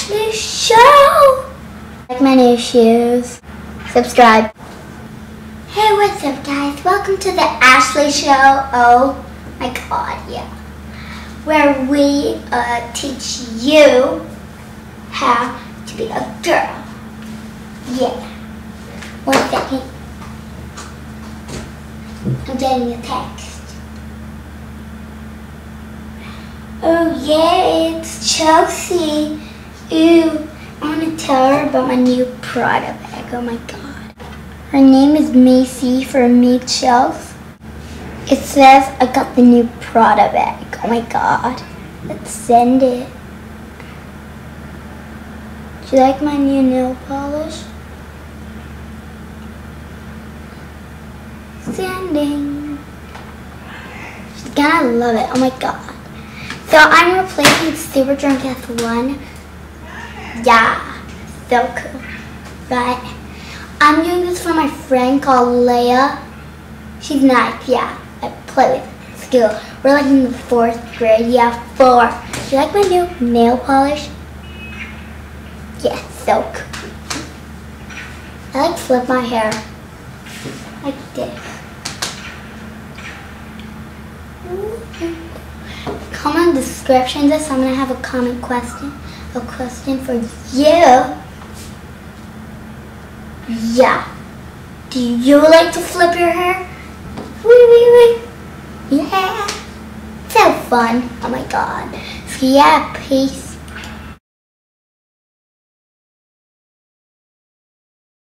Ashley Show. Like my new shoes. Subscribe. Hey, what's up, guys? Welcome to the Ashley Show. Oh my God, yeah. Where we uh, teach you how to be a girl. Yeah. One second. I'm getting a text. Oh yeah, it's Chelsea. Ooh, I want to tell her about my new Prada bag. Oh my god. Her name is Macy from Meek Shelf. It says I got the new Prada bag. Oh my god. Let's send it. Do you like my new nail polish? Sending. She's gonna love it. Oh my god. So I'm replacing Super Drunk F1. Yeah, so cool. But I'm doing this for my friend called Leia. She's nice, yeah. I play with school. We're like in the fourth grade. Yeah, four. Do you like my new nail polish? Yeah, so cool. I like flip my hair. Like this. Comment description this. I'm gonna have a comment question. A question for you. Yeah. Do you like to flip your hair? Wee wee wee. Yeah. So fun. Oh my god. So yeah, peace.